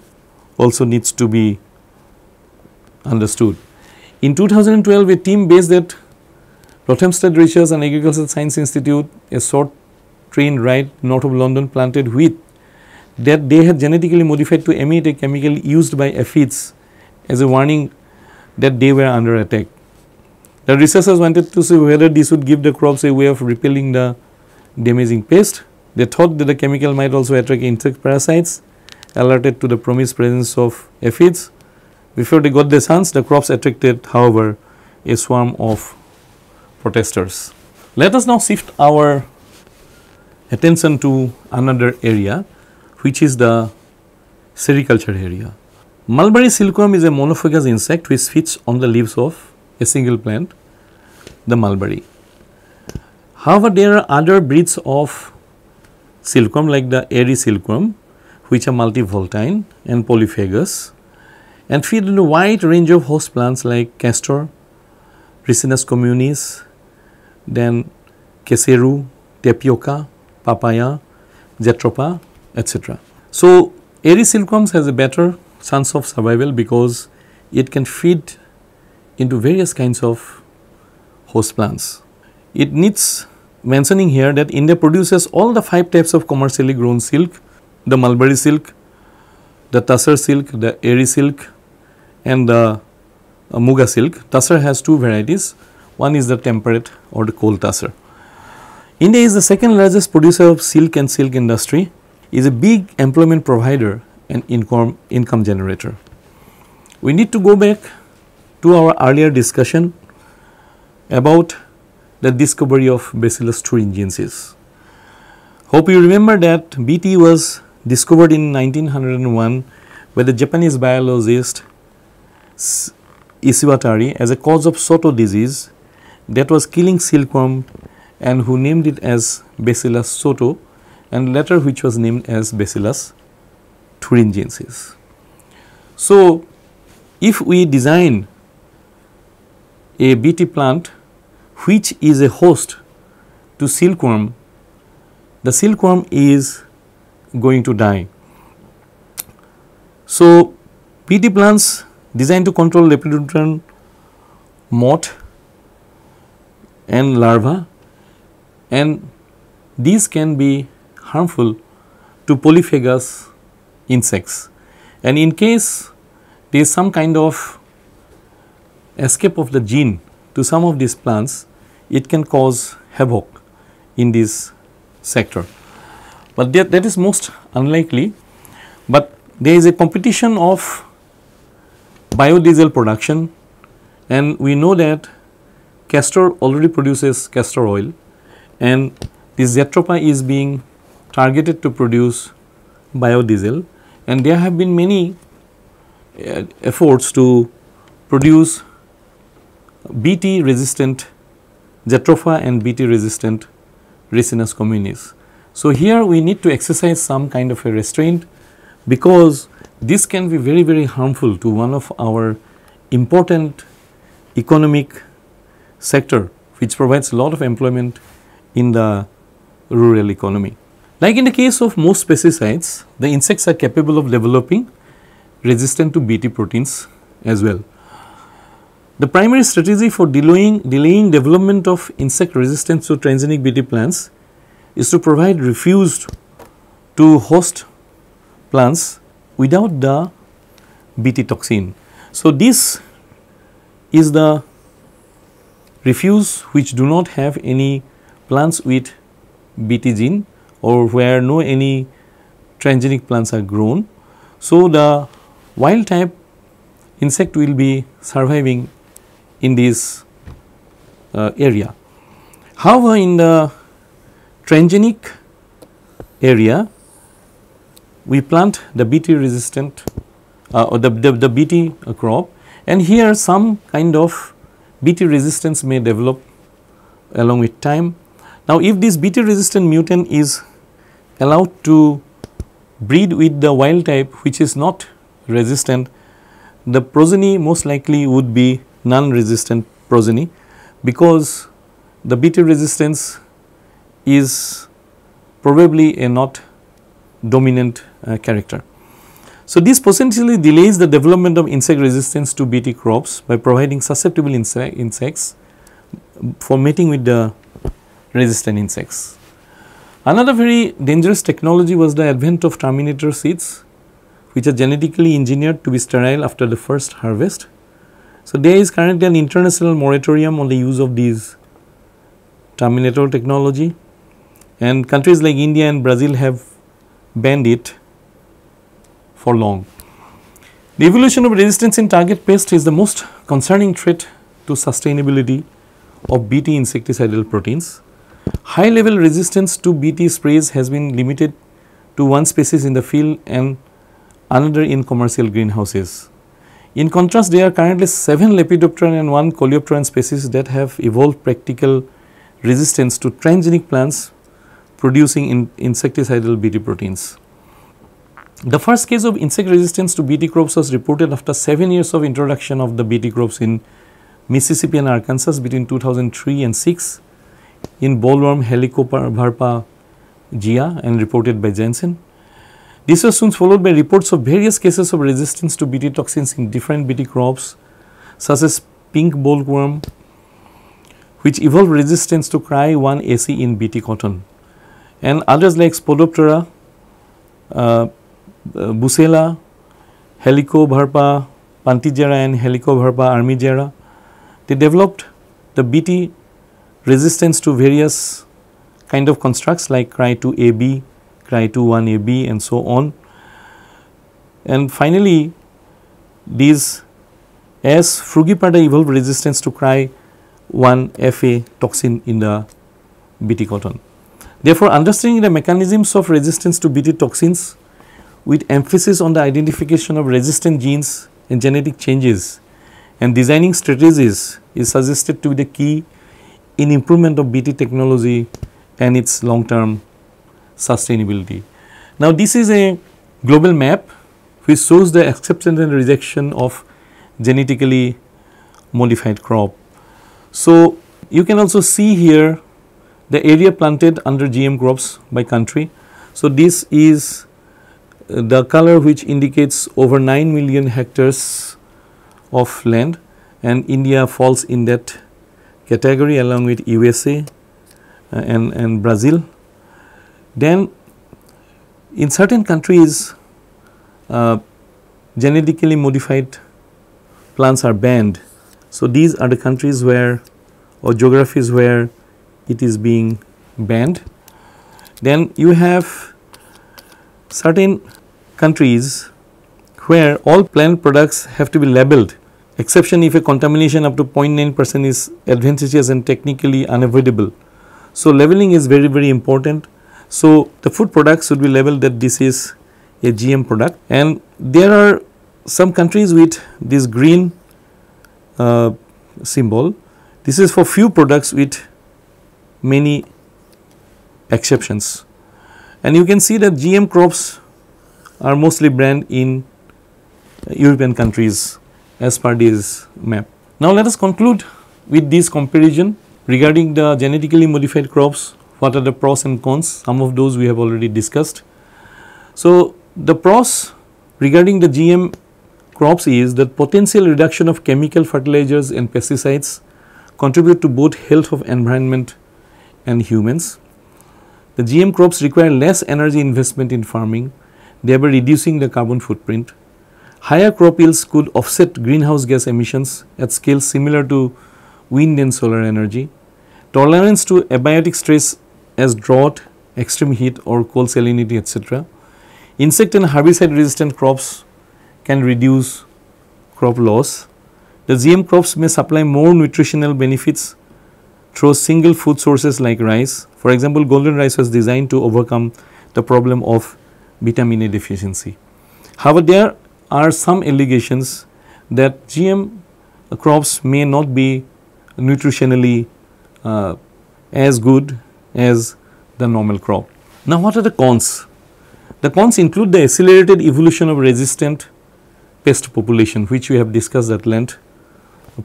also needs to be understood. In 2012 a team based at Rothamsted Research and Agricultural Science Institute a short train ride north of London planted wheat that they had genetically modified to emit a chemical used by aphids as a warning that they were under attack. The researchers wanted to see whether this would give the crops a way of repelling the damaging pest. They thought that the chemical might also attract insect parasites alerted to the promised presence of aphids. Before they got the chance, the crops attracted however a swarm of protesters. Let us now shift our attention to another area which is the sericulture area. Mulberry silkworm is a monophagous insect which feeds on the leaves of a single plant, the mulberry. However, there are other breeds of silkworm like the eri silkworm which are multivoltine and polyphagous and feed on a wide range of host plants like castor, Ricinus communis, then kesseru, tapioca, papaya, jatropha etc. So, eri silkworms has a better chance of survival because it can feed into various kinds of host plants. It needs mentioning here that India produces all the 5 types of commercially grown silk, the mulberry silk, the tussar silk, the eri silk and the uh, muga silk. Tussar has two varieties, one is the temperate or the cold tussar. India is the second largest producer of silk and silk industry is a big employment provider and income, income generator. we need to go back to our earlier discussion about the discovery of Bacillus thuringiensis. Hope you remember that BT was discovered in 1901 by the Japanese biologist Ishiwatari as a cause of sotto disease that was killing silkworm and who named it as Bacillus sotto and later which was named as Bacillus thuringiensis. So, if we design a BT plant which is a host to silkworm, the silkworm is going to die. So, BT plants designed to control lepidopteran moth and larva and these can be harmful to polyphagous insects. And in case there is some kind of escape of the gene to some of these plants it can cause havoc in this sector. But that, that is most unlikely. But there is a competition of biodiesel production and we know that castor already produces castor oil and this Jatropha is being targeted to produce biodiesel and there have been many uh, efforts to produce BT resistant Jatropha and BT resistant Ricinus communis. So, here we need to exercise some kind of a restraint because this can be very very harmful to one of our important economic sector which provides a lot of employment in the rural economy. Like in the case of most pesticides, the insects are capable of developing resistant to Bt proteins as well. The primary strategy for delaying, delaying development of insect resistance to transgenic Bt plants is to provide refuge to host plants without the Bt toxin. So, this is the refuse which do not have any plants with Bt gene or where no any transgenic plants are grown. So, the wild type insect will be surviving in this uh, area. However, in the transgenic area we plant the Bt resistant uh, or the, the, the Bt crop and here some kind of Bt resistance may develop along with time. Now, if this Bt resistant mutant is allowed to breed with the wild type which is not resistant, the progeny most likely would be non-resistant progeny because the Bt resistance is probably a not dominant uh, character. So, this potentially delays the development of insect resistance to Bt crops by providing susceptible insect, insects for mating with the resistant insects. Another very dangerous technology was the advent of terminator seeds which are genetically engineered to be sterile after the first harvest. So, there is currently an international moratorium on the use of these terminator technology and countries like India and Brazil have banned it for long. The evolution of resistance in target pest is the most concerning threat to sustainability of Bt insecticidal proteins. High level resistance to Bt sprays has been limited to one species in the field and another in commercial greenhouses. In contrast, there are currently 7 Lepidopteran and 1 Coleopteran species that have evolved practical resistance to transgenic plants producing in insecticidal Bt proteins. The first case of insect resistance to Bt crops was reported after 7 years of introduction of the Bt crops in Mississippi and Arkansas between 2003 and 6 in bollworm Helicoverpa zea and reported by Jensen. This was soon followed by reports of various cases of resistance to Bt toxins in different Bt crops such as pink bollworm which evolved resistance to cry 1 AC in Bt cotton and others like Spodoptera, uh, Busseola, Helicoverpa punctigera and Helicoverpa armigera. They developed the Bt resistance to various kind of constructs like Cry2AB, Cry21AB and so on. And finally, these as Frugiperda evolved resistance to Cry1FA toxin in the BT cotton. Therefore, understanding the mechanisms of resistance to BT toxins with emphasis on the identification of resistant genes and genetic changes and designing strategies is suggested to be the key in improvement of BT technology and its long term sustainability. Now, this is a global map which shows the acceptance and rejection of genetically modified crop. So, you can also see here the area planted under GM crops by country. So, this is uh, the color which indicates over 9 million hectares of land and India falls in that category along with USA uh, and, and Brazil. Then in certain countries uh, genetically modified plants are banned. So, these are the countries where or geographies where it is being banned. Then you have certain countries where all plant products have to be labeled exception if a contamination up to 0.9 percent is advantageous and technically unavoidable. So, leveling is very very important. So, the food products should be labeled that this is a GM product and there are some countries with this green uh, symbol. This is for few products with many exceptions and you can see that GM crops are mostly banned in European countries as per this map. Now, let us conclude with this comparison regarding the genetically modified crops what are the pros and cons some of those we have already discussed. So, the pros regarding the GM crops is that potential reduction of chemical fertilizers and pesticides contribute to both health of environment and humans. The GM crops require less energy investment in farming thereby reducing the carbon footprint. Higher crop yields could offset greenhouse gas emissions at scales similar to wind and solar energy. Tolerance to abiotic stress as drought, extreme heat or coal salinity etc. Insect and herbicide resistant crops can reduce crop loss. The GM crops may supply more nutritional benefits through single food sources like rice. For example, golden rice was designed to overcome the problem of vitamin A deficiency. However, there are some allegations that GM crops may not be nutritionally uh, as good as the normal crop. Now, what are the cons? The cons include the accelerated evolution of resistant pest population which we have discussed at length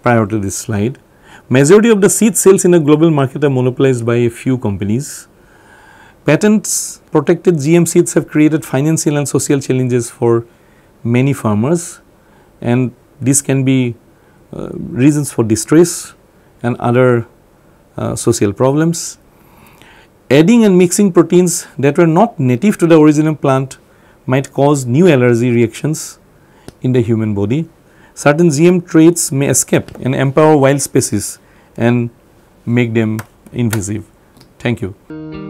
prior to this slide. Majority of the seed sales in the global market are monopolized by a few companies. Patents protected GM seeds have created financial and social challenges for many farmers and this can be uh, reasons for distress and other uh, social problems. Adding and mixing proteins that were not native to the original plant might cause new allergy reactions in the human body. Certain GM traits may escape and empower wild species and make them invasive. Thank you.